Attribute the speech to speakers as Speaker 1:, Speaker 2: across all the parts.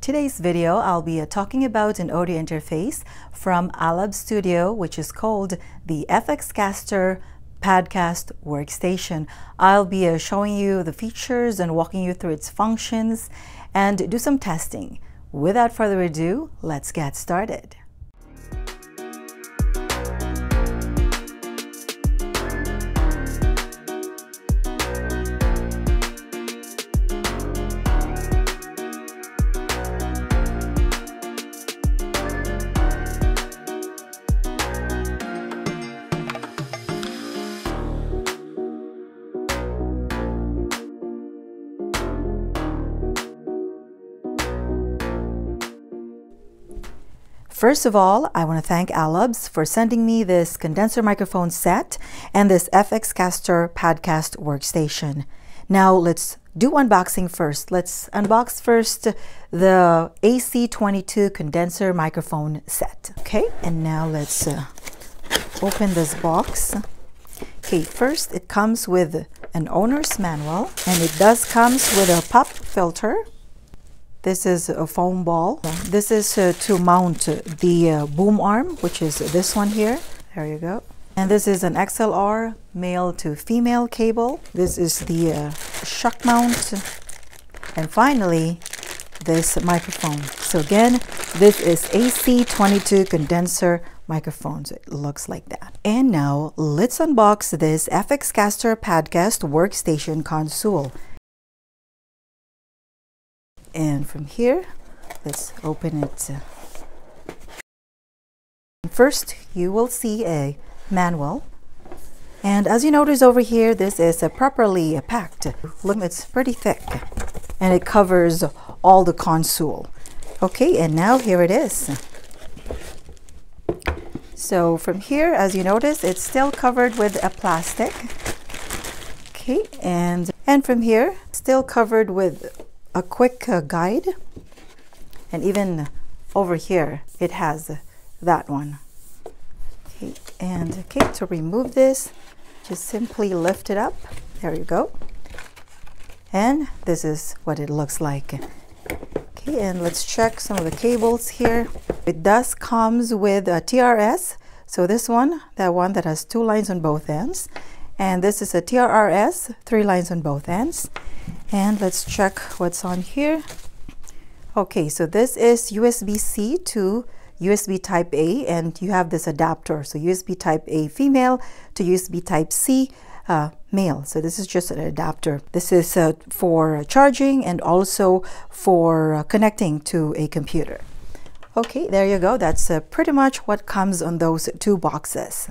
Speaker 1: Today's video, I'll be uh, talking about an audio interface from Alabs Audio, which is called the FXcaster Podcast Workstation. I'll be uh, showing you the features and walking you through its functions and do some testing. Without further ado, let's get started. First of all, I want to thank Alabs for sending me this condenser microphone set and this FXcaster podcast workstation. Now let's do unboxing first. Let's unbox first the AC22 condenser microphone set. Okay, and now let's uh, open this box. Okay, first it comes with an owner's manual and it does comes with a pop filter this is a foam ball. This is uh, to mount the uh, boom arm, which is this one here. There you go. And this is an XLR male to female cable. This is the uh, shock mount. And finally, this microphone. So again, this is AC22 condenser microphone. It looks like that. And now let's unbox this FXcaster Podcast workstation console and from here let's open it. First you will see a manual. And as you notice over here this is a properly packed. Look it's pretty thick. And it covers all the console. Okay and now here it is. So from here as you notice it's still covered with a plastic. Okay and and from here still covered with a quick uh, guide. And even over here it has that one. Okay and okay to remove this just simply lift it up. There you go. And this is what it looks like. Okay and let's check some of the cables here. It does comes with a TRS so this one that one that has two lines on both ends and this is a TRRS three lines on both ends. And let's check what's on here. Okay so this is USB-C to USB type A and you have this adapter. So USB type A female to USB type C uh, male. So this is just an adapter. This is uh, for charging and also for uh, connecting to a computer. Okay there you go. That's uh, pretty much what comes on those two boxes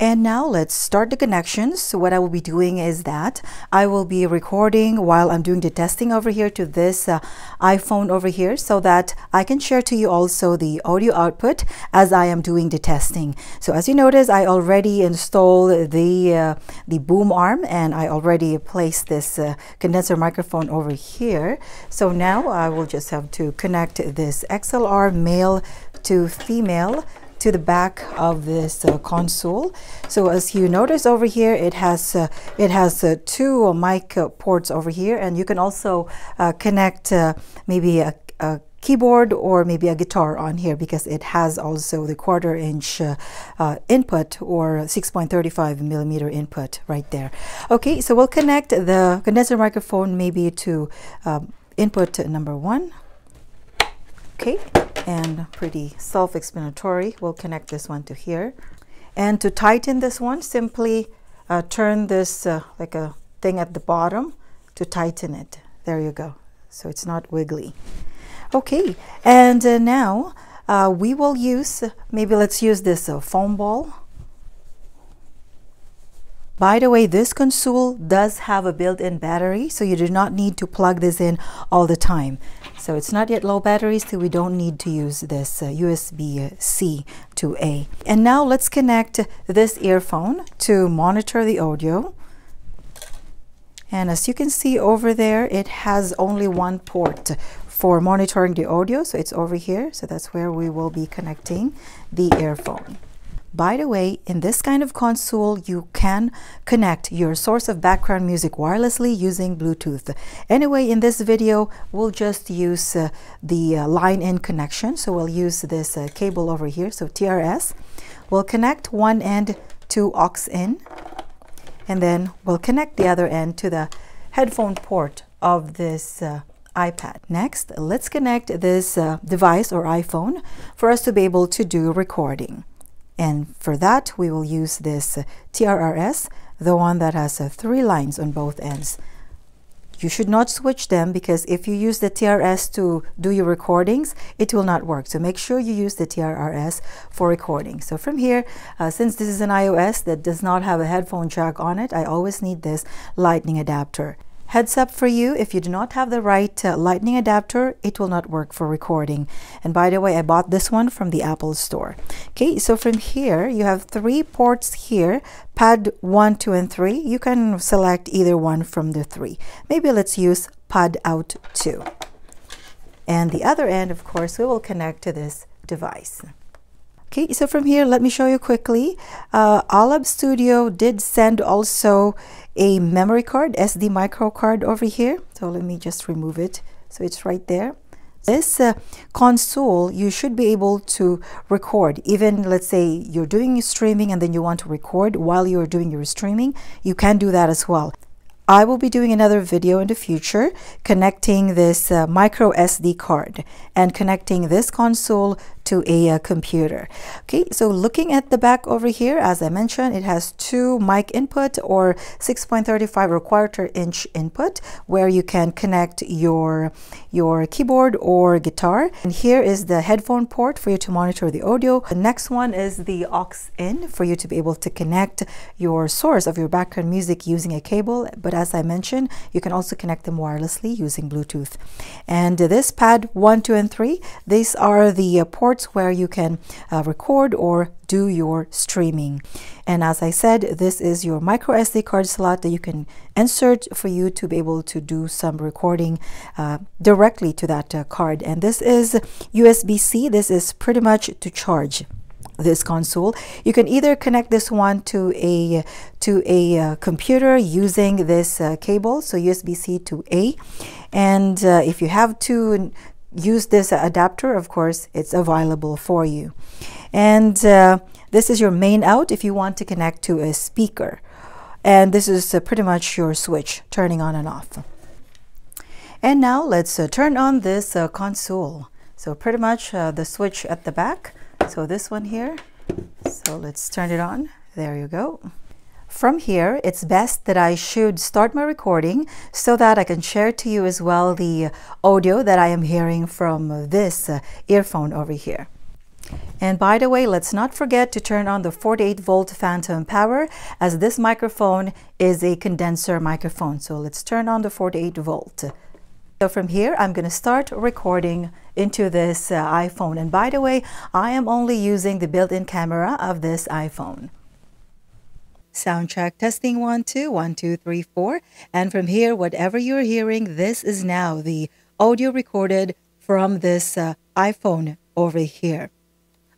Speaker 1: and now let's start the connections. So what I will be doing is that I will be recording while I'm doing the testing over here to this uh, iPhone over here so that I can share to you also the audio output as I am doing the testing. So as you notice, I already installed the, uh, the boom arm and I already placed this uh, condenser microphone over here. So now I will just have to connect this XLR male to female to the back of this uh, console. So as you notice over here, it has uh, it has uh, two mic uh, ports over here, and you can also uh, connect uh, maybe a, a keyboard or maybe a guitar on here because it has also the quarter inch uh, uh, input or 6.35 millimeter input right there. Okay, so we'll connect the condenser microphone maybe to um, input number one. Okay, and pretty self-explanatory. We'll connect this one to here. And to tighten this one, simply uh, turn this uh, like a thing at the bottom to tighten it. There you go. So it's not wiggly. Okay, and uh, now uh, we will use, maybe let's use this uh, foam ball. By the way, this console does have a built-in battery, so you do not need to plug this in all the time. So it's not yet low battery, so we don't need to use this uh, USB-C to A. And now let's connect this earphone to monitor the audio. And as you can see over there, it has only one port for monitoring the audio. So it's over here. So that's where we will be connecting the earphone. By the way, in this kind of console, you can connect your source of background music wirelessly using Bluetooth. Anyway, in this video, we'll just use uh, the uh, line-in connection. So we'll use this uh, cable over here, so TRS. We'll connect one end to aux in, and then we'll connect the other end to the headphone port of this uh, iPad. Next, let's connect this uh, device or iPhone for us to be able to do recording. And for that, we will use this TRRS, the one that has uh, three lines on both ends. You should not switch them because if you use the TRS to do your recordings, it will not work. So make sure you use the TRRS for recording. So from here, uh, since this is an iOS that does not have a headphone jack on it, I always need this lightning adapter. Heads up for you, if you do not have the right uh, lightning adapter, it will not work for recording. And by the way, I bought this one from the Apple store. Okay, so from here, you have three ports here, pad 1, 2, and 3. You can select either one from the three. Maybe let's use pad out 2. And the other end, of course, we will connect to this device. Okay, so from here, let me show you quickly. Uh, Alabs Audio did send also a memory card, SD micro card over here. So let me just remove it. So it's right there. This uh, console, you should be able to record. Even let's say you're doing streaming and then you want to record while you're doing your streaming, you can do that as well. I will be doing another video in the future connecting this uh, micro SD card and connecting this console to a uh, computer. Okay, so looking at the back over here, as I mentioned, it has two mic input or 6.35 or quarter inch input where you can connect your, your keyboard or guitar. And here is the headphone port for you to monitor the audio. The next one is the aux in for you to be able to connect your source of your background music using a cable. But as I mentioned, you can also connect them wirelessly using Bluetooth. And this pad 1, 2, and 3, these are the uh, ports where you can uh, record or do your streaming. And as I said, this is your micro SD card slot that you can insert for you to be able to do some recording uh, directly to that uh, card. And this is USB-C. This is pretty much to charge this console you can either connect this one to a to a uh, computer using this uh, cable so USB-C to A and uh, if you have to use this adapter, of course, it's available for you. And uh, this is your main out if you want to connect to a speaker. And this is uh, pretty much your switch turning on and off. And now let's uh, turn on this uh, console. So pretty much uh, the switch at the back. So this one here. So let's turn it on. There you go. From here, it's best that I should start my recording so that I can share to you as well the audio that I am hearing from this earphone over here. And by the way, let's not forget to turn on the 48 volt phantom power as this microphone is a condenser microphone. So let's turn on the 48 volt. So from here, I'm going to start recording into this uh, iPhone. And by the way, I am only using the built-in camera of this iPhone. Sound check testing one, two, one, two, three, four. And from here, whatever you're hearing, this is now the audio recorded from this uh, iPhone over here.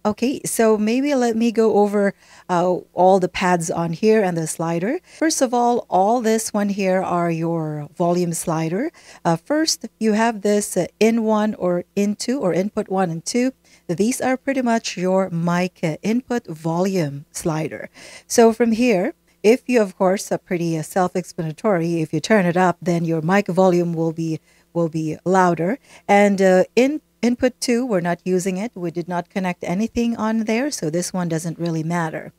Speaker 1: Okay, so maybe let me go over uh, all the pads on here and the slider. First of all, all this one here are your volume slider. Uh, first, you have this uh, in one or in two or input one and two. These are pretty much your mic input volume slider. So from here, if you, of course, are pretty uh, self-explanatory, if you turn it up, then your mic volume will be will be louder. And uh, in Input 2, we're not using it. We did not connect anything on there, so this one doesn't really matter.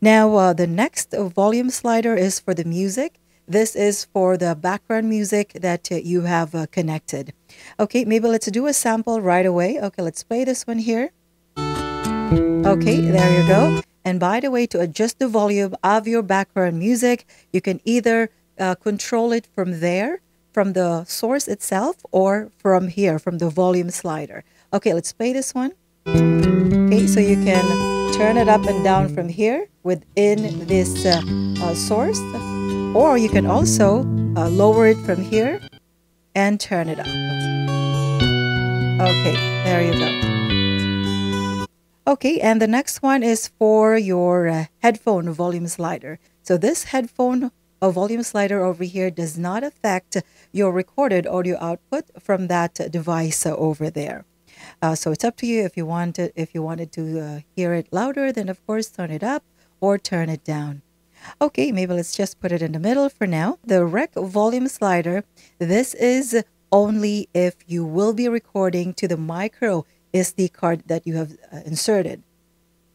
Speaker 1: Now, uh, the next volume slider is for the music. This is for the background music that uh, you have uh, connected. Okay, maybe let's do a sample right away. Okay, let's play this one here. Okay, there you go. And by the way, to adjust the volume of your background music, you can either uh, control it from there from the source itself or from here, from the volume slider. Okay, let's play this one. Okay, so you can turn it up and down from here within this uh, uh, source, or you can also uh, lower it from here and turn it up. Okay, there you go. Okay, and the next one is for your uh, headphone volume slider. So this headphone uh, volume slider over here does not affect your recorded audio output from that device uh, over there. Uh, so it's up to you if you want if you wanted to uh, hear it louder, then of course turn it up or turn it down. Okay, maybe let's just put it in the middle for now. The rec volume slider, this is only if you will be recording to the micro SD card that you have uh, inserted.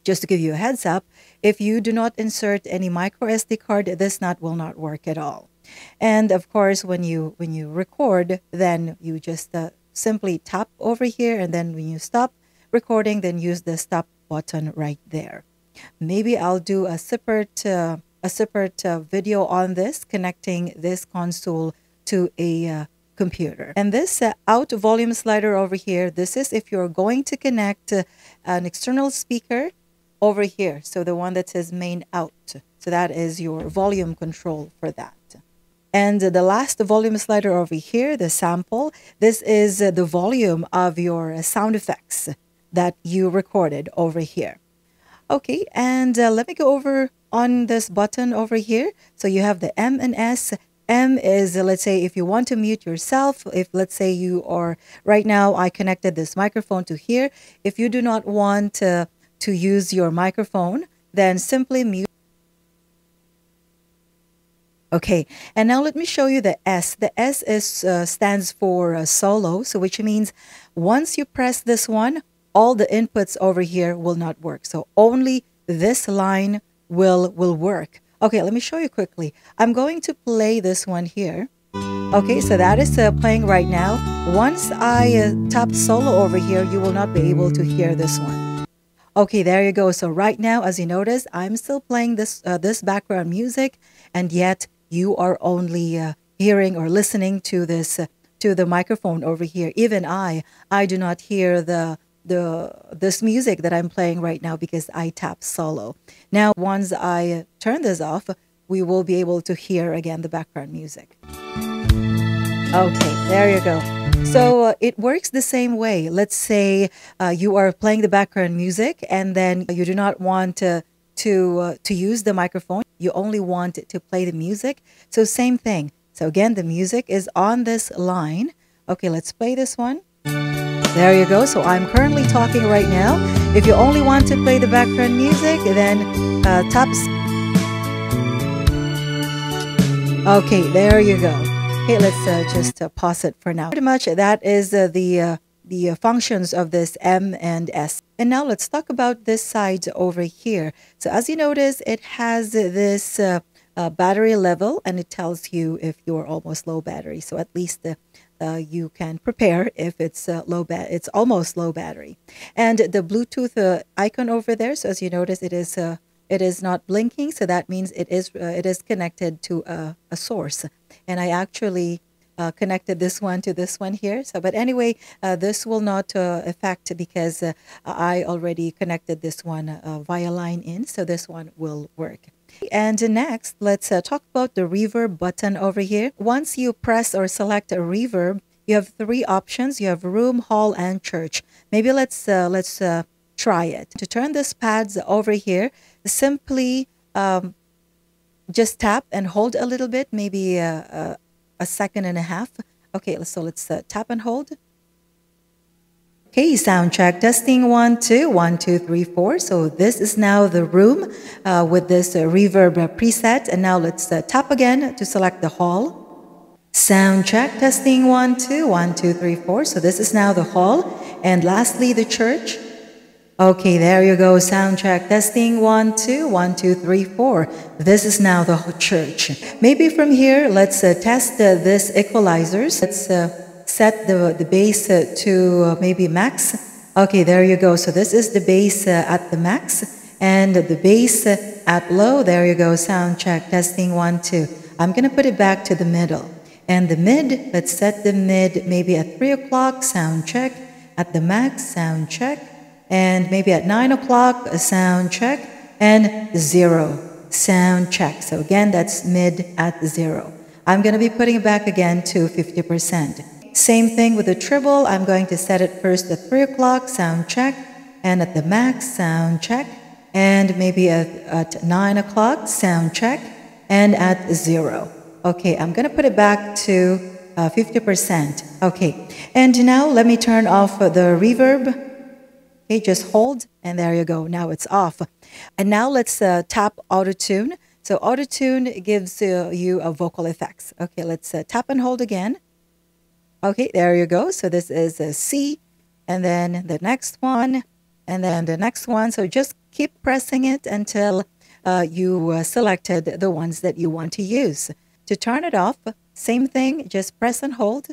Speaker 1: Just to give you a heads up, if you do not insert any micro SD card, this not will not work at all. And of course, when you when you record, then you just uh, simply tap over here, and then when you stop recording, then use the stop button right there. Maybe I'll do a separate uh, a separate uh, video on this, connecting this console to a uh, computer. And this uh, out volume slider over here, this is if you're going to connect uh, an external speaker over here. So the one that says main out. So that is your volume control for that. And the last volume slider over here, the sample, this is uh, the volume of your sound effects that you recorded over here. Okay, and uh, let me go over on this button over here. So you have the M and S M is, let's say, if you want to mute yourself, if let's say you are, right now I connected this microphone to here. If you do not want to, to use your microphone, then simply mute. Okay, and now let me show you the S. The S is uh, stands for uh, solo, so which means once you press this one, all the inputs over here will not work. So only this line will will work. Okay, let me show you quickly. I'm going to play this one here. Okay, so that is uh, playing right now. Once I uh, tap solo over here, you will not be able to hear this one. Okay, there you go. So right now, as you notice, I'm still playing this uh, this background music, and yet you are only uh, hearing or listening to this uh, to the microphone over here. Even I, I do not hear the the this music that I'm playing right now because I tap solo. Now, once I turn this off, we will be able to hear again the background music. Okay, there you go. So uh, it works the same way. Let's say uh, you are playing the background music and then you do not want to to uh, to use the microphone. You only want to play the music. So same thing. So again, the music is on this line. Okay, let's play this one. There you go. So I'm currently talking right now. If you only want to play the background music, then uh, tap. Okay, there you go. Okay, let's uh, just uh, pause it for now. Pretty much that is uh, the uh, the uh, functions of this M and S. And now let's talk about this side over here. So as you notice, it has this battery level and it tells you if you're almost low battery. So at least the uh, you can prepare if it's uh, low bat it's almost low battery. And the bluetooth uh, icon over there so as you notice it is uh, it is not blinking so that means it is uh, it is connected to a, a source. And i actually uh, connected this one to this one here. So but anyway this will not affect because i already connected this one via line in so this one will work and next, let's uh, talk about the reverb button over here. Once you press or select a reverb, you have three options. You have room, hall, and church. Maybe let's uh, let's uh, try it. To turn this pads over here, simply um, just tap and hold a little bit, maybe a, uh, a, a second and a half. Okay, so let's uh, tap and hold. Okay, sound check testing one, two, one, two, three, four. So this is now the room uh, with this uh, reverb uh, preset. And now let's uh, tap again to select the hall. Sound check testing one, two, one, two, three, four. So this is now the hall. And lastly, the church. Okay, there you go. Sound check testing one, two, one, two, three, four. This is now the church. Maybe from here, let's uh, test uh, this equalizers. Let's set the, the bass uh, to uh, maybe max. Okay, there you go. So this is the bass uh, at the max and the base at low. There you go. Sound check, testing one, two. I'm going to put it back to the middle. And the mid, let's set the mid maybe at 3 o'clock, sound check. At the max, sound check. And maybe at 9 o'clock, a sound check. And 0, sound check. So again, that's mid at 0. I'm going to be putting it back again to 50%. Same thing with the treble. I'm going to set it first at 3 o'clock, sound check. and at the max, sound check, and maybe at, at 9 o'clock, sound check, and at 0. Okay, I'm going to put it back to uh, 50%. Okay, and now let me turn off the reverb. Okay, just hold, and there you go. Now it's off. And now let's uh, tap auto tune. So auto tune gives uh, you a vocal effects. Okay, let's uh, tap and hold again. Okay, there you go. So this is a C, and then the next one, and then the next one. So just keep pressing it until uh, you uh, selected the ones that you want to use. To turn it off, same thing, just press and hold.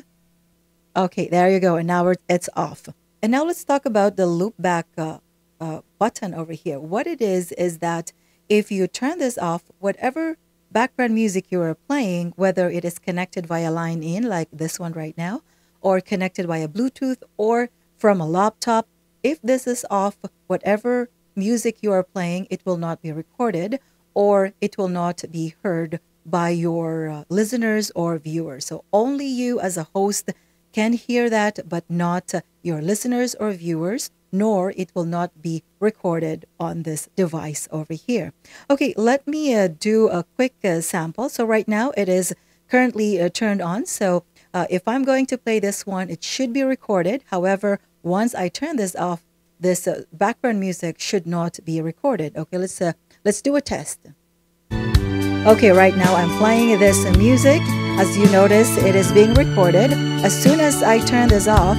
Speaker 1: Okay, there you go. And now it's off. And now let's talk about the loop back uh, uh, button over here. What it is, is that if you turn this off, whatever background music you are playing, whether it is connected via line in, like this one right now, or connected via Bluetooth, or from a laptop, if this is off, whatever music you are playing, it will not be recorded or it will not be heard by your uh, listeners or viewers. So only you as a host can hear that, but not uh, your listeners or viewers, nor it will not be recorded on this device over here. Okay, let me uh, do a quick uh, sample. So right now it is currently uh, turned on. So uh, if I'm going to play this one, it should be recorded. However, once I turn this off, this uh, background music should not be recorded. Okay, let's uh, let's do a test. Okay, right now I'm playing this music. As you notice, it is being recorded. As soon as I turn this off,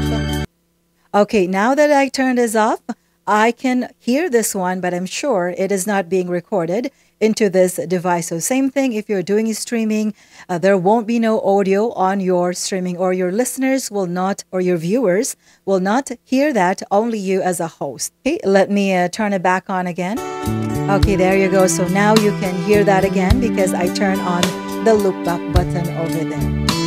Speaker 1: okay, now that I turn this off, I can hear this one, but I'm sure it is not being recorded into this device. So same thing if you're doing streaming, uh, there won't be no audio on your streaming or your listeners will not or your viewers will not hear that, only you as a host. Okay, let me uh, turn it back on again. Okay, there you go. So now you can hear that again because I turn on the loop back button over there.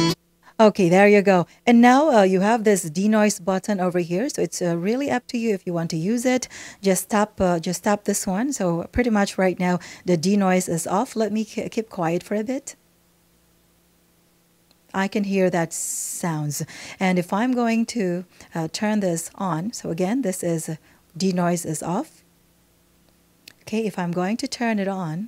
Speaker 1: Okay, there you go. And now uh, you have this denoise button over here. So it's uh, really up to you if you want to use it. Just tap, uh, just tap this one. So pretty much right now the denoise is off. Let me keep quiet for a bit. I can hear that sounds. And if I'm going to uh, turn this on, so again, this is denoise is off. Okay, if I'm going to turn it on,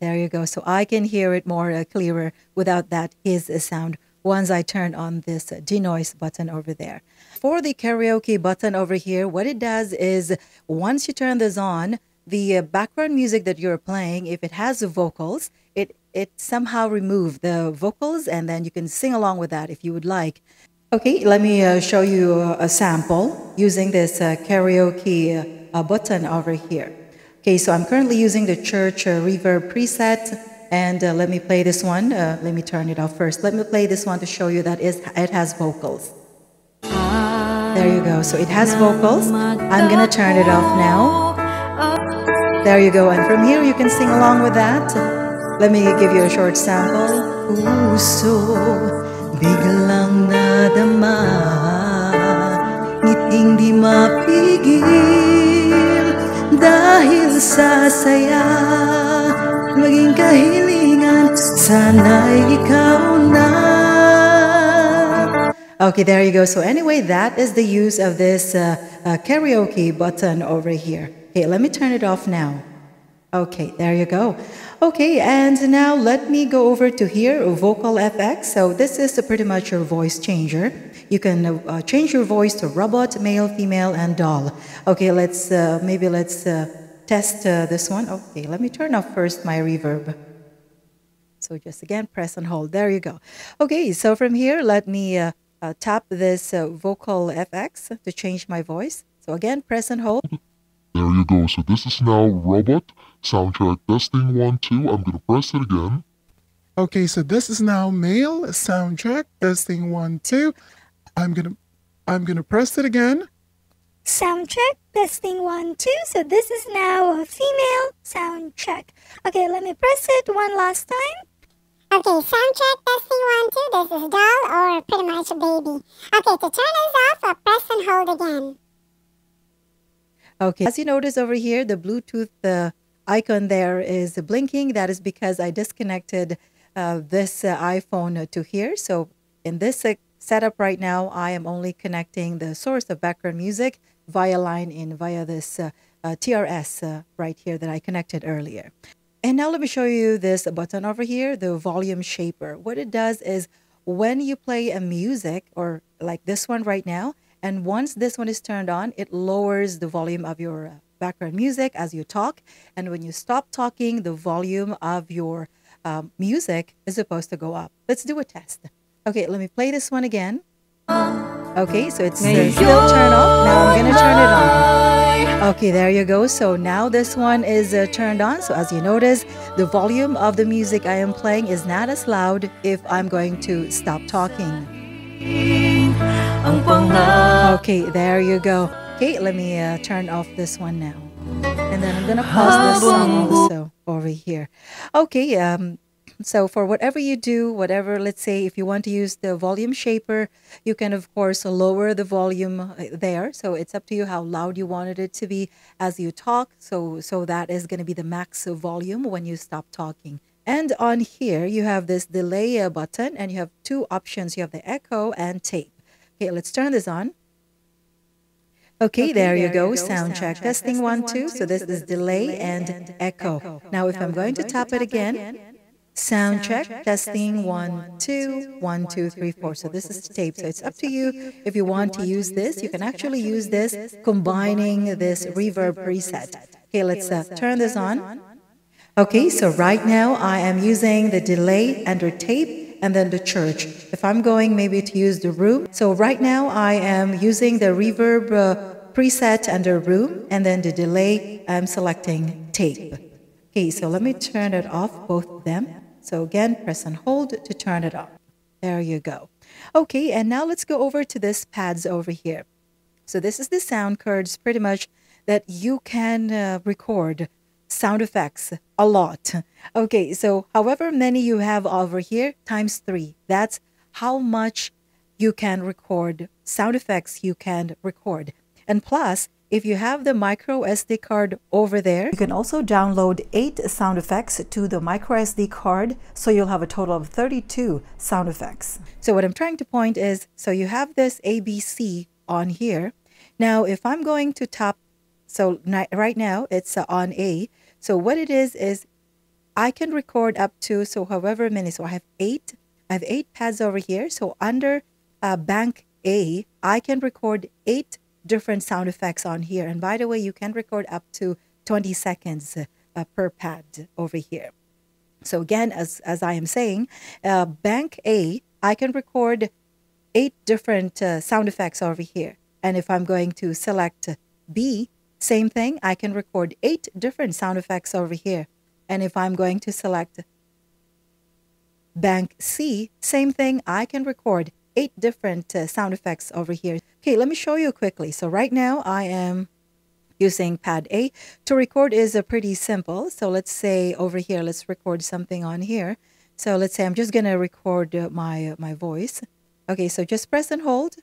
Speaker 1: there you go. So I can hear it more uh, clearer without that his sound once I turn on this denoise button over there. For the karaoke button over here, what it does is once you turn this on, the uh, background music that you're playing, if it has vocals, it it somehow remove the vocals and then you can sing along with that if you would like. Okay, let me uh, show you a, a sample using this uh, karaoke uh, button over here. Okay, so I'm currently using the church uh, reverb preset and uh, let me play this one. Uh, let me turn it off first. Let me play this one to show you that it has vocals. There you go. So it has vocals. I'm going to turn it off now. There you go. And from here you can sing along with that. Let me give you a short sample. Puso, biglang nadama, ngiting di mapigil. Maging kahilingan Sana'y ikaw na Okay, there you go. So anyway, that is the use of this uh, uh, karaoke button over here. Okay, let me turn it off now. Okay, there you go. Okay, and now let me go over to here, Vocal FX. So this is pretty much your voice changer. You can uh, change your voice to robot, male, female, and doll. Okay, let's uh, maybe let's uh, test uh, this one. Okay, let me turn off first my reverb. So just again, press and hold. There you go. Okay, so from here, let me uh, uh, tap this vocal FX to change my voice. So again, press and hold.
Speaker 2: There you go. So this is now robot soundtrack testing one, two. I'm going to press it again.
Speaker 3: Okay, so this is now male soundtrack testing one, two. I'm gonna I'm gonna press it again.
Speaker 4: Sound check, testing one, two. So this is now a female soundtrack. Okay, let me press it one last time.
Speaker 5: Okay, soundtrack check, testing one, two. This is doll or pretty much a baby. Okay, to turn this off, I'll press and hold again.
Speaker 1: Okay, as you notice over here, the Bluetooth uh, icon there is blinking. That is because I disconnected uh, this uh, iPhone to here. So in this setup right now, I am only connecting the source of background music via line in via this uh, uh, TRS uh, right here that I connected earlier. And now let me show you this button over here, the volume shaper. What it does is when you play a music or like this one right now, and once this one is turned on, it lowers the volume of your background music as you talk. And when you stop talking, the volume of your um, music is supposed to go up. Let's do a test. Okay, let me play this one again. Okay, so it's uh, still turned off. Now I'm gonna turn it on. Okay, there you go. So now this one is uh, turned on. So as you notice, the volume of the music I am playing is not as loud if I'm going to stop talking. Okay, there you go. Okay, let me uh, turn off this one now. And then I'm gonna pause this song also over here. Okay, um, so for whatever you do, whatever, let's say if you want to use the volume shaper, you can of course lower the volume uh, there. So it's up to you how loud you wanted it to be as you talk. So so that is going to be the max volume when you stop talking. And on here you have this delay uh, button and you have two options. You have the echo and tape. Okay, let's turn this on. Okay,
Speaker 4: Okay,
Speaker 1: there, you
Speaker 4: there
Speaker 1: go.
Speaker 4: you go.
Speaker 1: Sound
Speaker 4: Sound
Speaker 1: check.
Speaker 4: check.
Speaker 1: Testing
Speaker 4: Testing
Speaker 1: one, two. So this
Speaker 4: So
Speaker 1: is
Speaker 4: this is
Speaker 1: delay and
Speaker 4: and
Speaker 1: echo.
Speaker 4: echo.
Speaker 1: Now, if
Speaker 4: Now,
Speaker 1: I'm going to
Speaker 4: going to
Speaker 1: tap it
Speaker 4: tap it
Speaker 1: again,
Speaker 4: again,
Speaker 1: sound check. Testing one, two,
Speaker 4: two,
Speaker 1: one, two, three, four. So this is the tape. So it's up to you if you want to use this. You can actually use this combining this reverb preset. Okay, let's uh, turn this on. Okay, so right now I am using the delay under tape and then the church. If I'm going maybe to use the room, so right now I am using the reverb uh, preset under room and then the delay I'm selecting tape. Okay, so let me turn it off, both of them. So again, press and hold to turn it off. There you go. Okay, and now let's go over to this pads over here. So this is the sound cards pretty much that you can uh, record sound effects a lot. Okay, so however many you have over here times 3. That's how much you can record sound effects you can record. And plus, if you have the micro SD card over there, you can also download 8 sound effects to the micro SD card, so you'll have a total of 32 sound effects. So what I'm trying to point is, so you have this ABC on here. Now, if I'm going to tap, so right now it's uh, on A. So what it is is I can record up to so however many. So I have eight. I have eight pads over here. So under uh, bank A, I can record eight different sound effects on here. And by the way, you can record up to 20 seconds uh, per pad over here. So again, as as I am saying, uh, bank A, I can record eight different uh, sound effects over here. And if I'm going to select B, same thing, I can record eight different sound effects over here. And if I'm going to select bank C, same thing, I can record eight different uh, sound effects over here. Okay, let me show you quickly. So right now I am using pad A. To record is a pretty simple. So let's say over here, let's record something on here. So let's say I'm just going to record uh, my, uh, my voice. Okay, so just press and hold.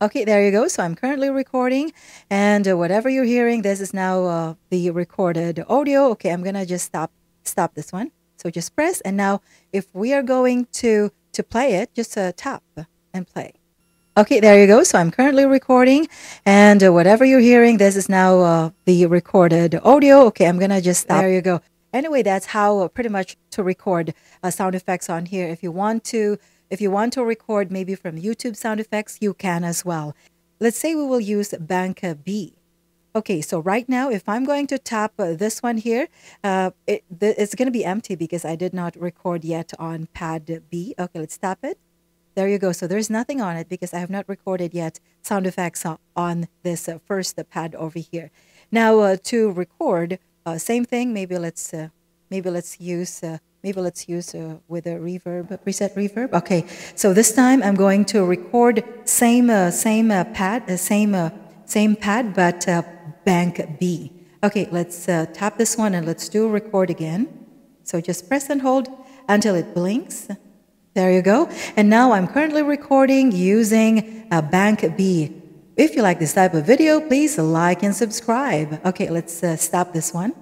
Speaker 1: Okay, there you go. So I'm currently recording, and uh, whatever you're hearing, this is now uh, the recorded audio. Okay, I'm gonna just stop stop this one. So just press, and now if we are going to to play it, just uh, tap and play. Okay, there you go. So I'm currently recording, and uh, whatever you're hearing, this is now uh, the recorded audio. Okay, I'm gonna just stop. There you go. Anyway, that's how uh, pretty much to record uh, sound effects on here. If you want to, if you want to record maybe from YouTube sound effects, you can as well. Let's say we will use Bank B. Okay, so right now, if I'm going to tap uh, this one here, uh, it, it's going to be empty because I did not record yet on pad B. Okay, let's tap it. There you go. So there's nothing on it because I have not recorded yet sound effects on, this uh, first pad over here. Now uh, to record, uh, same thing. Maybe let's uh, maybe let's use maybe let's use uh, with a reverb preset reverb. Okay, so this time I'm going to record same uh, same uh, pad same same pad but bank B. Okay, let's uh, tap this one and let's do record again. So just press and hold until it blinks. There you go. And now I'm currently recording using a Bank B. If you like this type of video, please like and subscribe. Okay, let's uh, stop this one.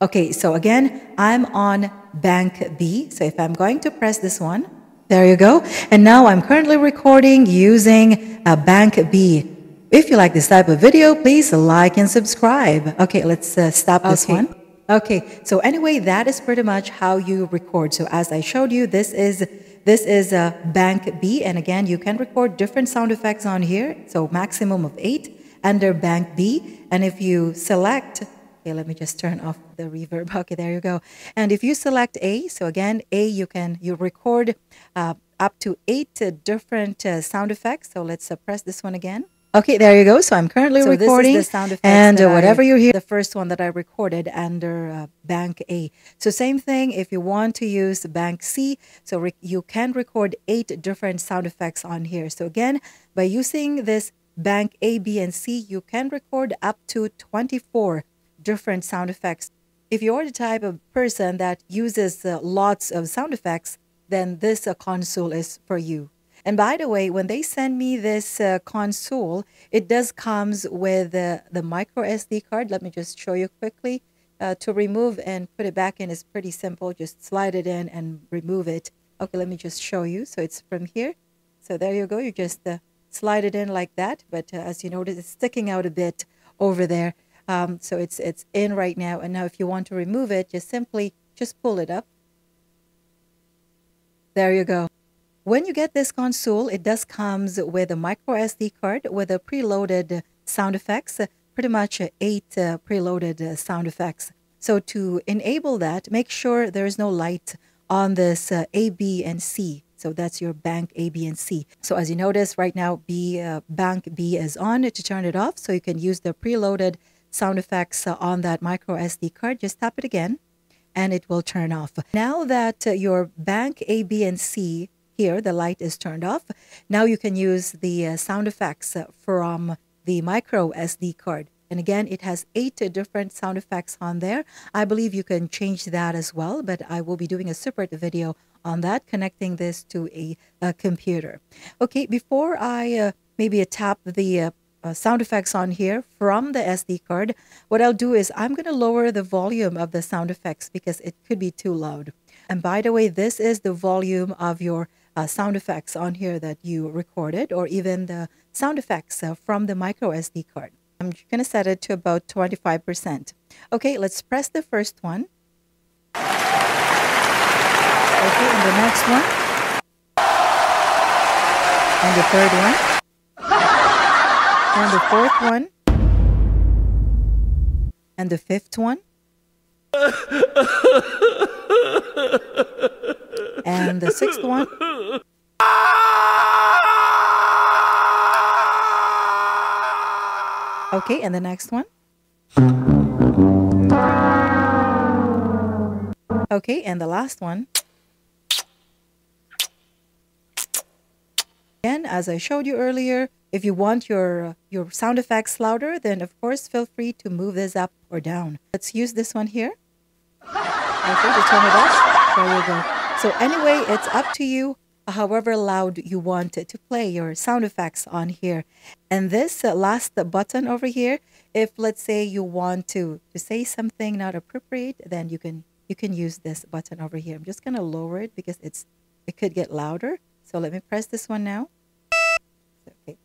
Speaker 1: Okay, so again, I'm on Bank B. So if I'm going to press this one, There you go. And now I'm currently recording using a Bank B. If you like this type of video, please like and subscribe. Okay, let's uh, stop this
Speaker 6: Okay.
Speaker 1: one. Okay, so anyway, that is pretty much how you record. So as I showed you, this is this is a Bank B, and again, you can record different sound effects on here. So maximum of eight under Bank B, and if you select, okay, let me just turn off the reverb. Okay, there you go. And if you select A, so again, A, you can you record uh, up to eight uh, different uh, sound effects. So let's uh, press this one again. Okay, there you go. So I'm currently
Speaker 6: So this is the
Speaker 1: recording,
Speaker 6: sound effects
Speaker 1: and uh,
Speaker 6: that I-
Speaker 1: whatever you hear, the first one that I recorded under uh, Bank A. So same thing. If you want to use Bank C, so re- you can record eight different sound effects on here. So again, by using this Bank A, B, and C, you can record up to 24 different sound effects. If you're the type of person that uses uh, lots of sound effects, then this uh, console is for you. And by the way, when they send me this uh, console, it does comes with uh, the micro SD card. Let me just show you quickly. Uh, to remove and put it back in is pretty simple. Just slide it in and remove it. Okay, let me just show you. So it's from here. So there you go. You just uh, slide it in like that. But uh, as you notice, it's sticking out a bit over there. Um, so it's it's in right now. And now if you want to remove it, just simply just pull it up. There you go. When you get this console, it does comes with a micro SD card with a preloaded sound effects, pretty much eight uh, preloaded uh, sound effects. So to enable that, make sure there is no light on this uh, A, B, and C. So that's your bank A, B, and C. So as you notice right now, B uh, bank B is on to turn it off. So you can use the preloaded sound effects on that micro SD card. Just tap it again and it will turn off. Now that uh, your bank A, B, and C here, the light is turned off. Now you can use the uh, sound effects uh, from the micro SD card. And again, it has eight uh, different sound effects on there. I believe you can change that as well, but I will be doing a separate video on that, connecting this to a, a computer. Okay, before I uh, maybe tap the uh, sound effects on here from the SD card, what I'll do is I'm going to lower the volume of the sound effects because it could be too loud. And by the way, this is the volume of your uh, sound effects on here that you recorded, or even the sound effects uh, from the micro SD card. I'm going to set it to about 25%. Okay, let's press the first one. Okay, and the next one. And the third one. And the fourth one. And the fifth one. And the sixth one. Okay, and the next one. Okay, and the last one. Again, as I showed you earlier, if you want your your sound effects louder, then of course feel free to move this up or down. Let's use this one here. Okay, to turn it off. There you go. So anyway, it's up to you however loud you want it to play your sound effects on here. And this uh, last button over here, if let's say you want to to say something not appropriate, then you can you can use this button over here. I'm just gonna lower it because it's it could get louder. So let me press this one now. Okay.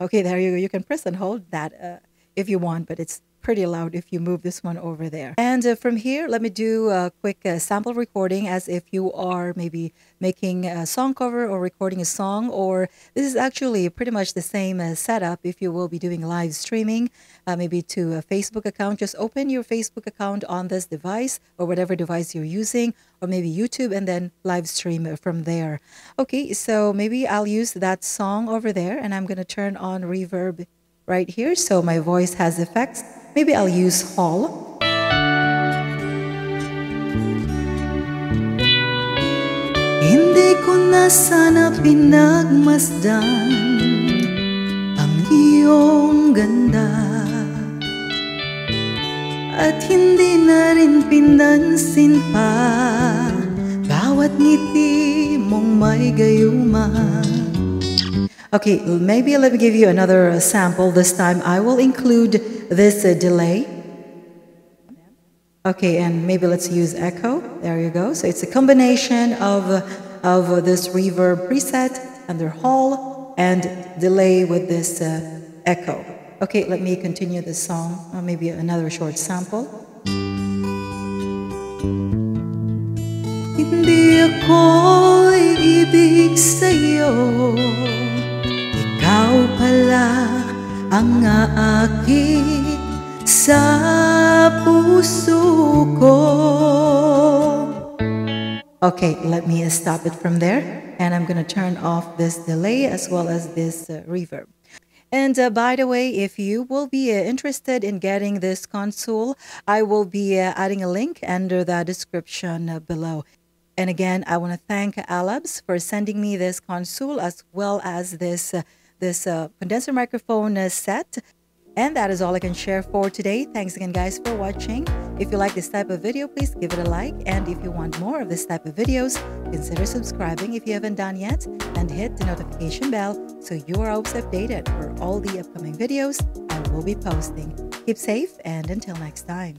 Speaker 1: Okay, there you go. You can press and hold that uh, if you want, but it's pretty loud if you move this one over there. And uh, from here, let me do a quick uh, sample recording as if you are maybe making a song cover or recording a song, or this is actually pretty much the same uh, setup if you will be doing live streaming, uh, maybe to a Facebook account. Just open your Facebook account on this device or whatever device you're using, or maybe YouTube, and then live stream from there. Okay, so maybe I'll use that song over there, and I'm going to turn on reverb right here so my voice has effects. Maybe I'll use Hall. Hindi ko na sana pinagmasdan ang iyong ganda At hindi na rin pinansin pa bawat ngiti mong may gayuma Okay, maybe let me give you another sample. This time I will include this uh, delay. Okay, and maybe let's use echo. There you go. So it's a combination of of this reverb preset and under Hall and delay with this uh, echo. Okay, let me continue the song, or maybe another short sample. Hindi ako ibig sa'yo Ikaw pala ang sa puso ko Okay, let me stop it from there. And I'm going to turn off this delay as well as this uh, reverb. And uh, by the way, if you will be uh, interested in getting this console, I will be uh, adding a link under the description uh, below. And again, I want to thank Alabs for sending me this console as well as this uh, this uh, condenser microphone set. And that is all I can share for today. Thanks again, guys, for watching. If you like this type of video, please give it a like. And if you want more of this type of videos, consider subscribing if you haven't done yet and hit the notification bell so you are always updated for all the upcoming videos I will be posting. Keep safe and until next time.